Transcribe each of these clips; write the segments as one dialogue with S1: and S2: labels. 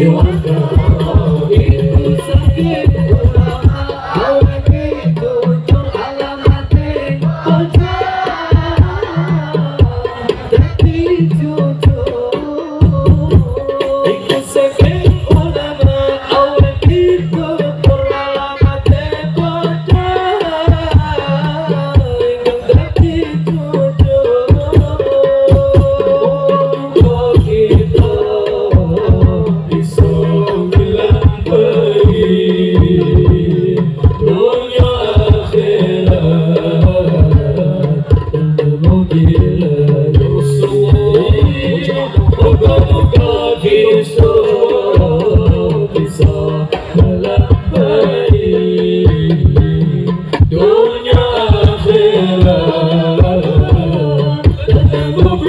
S1: you.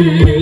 S2: Hey.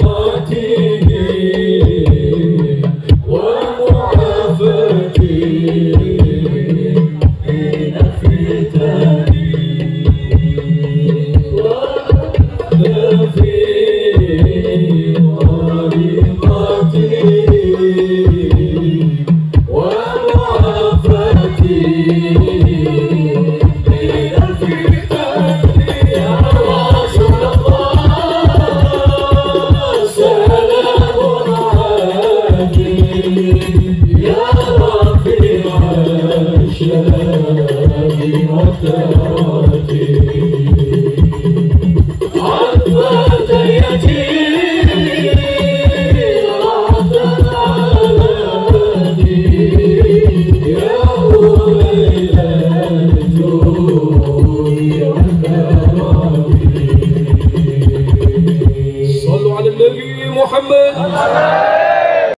S1: Oh,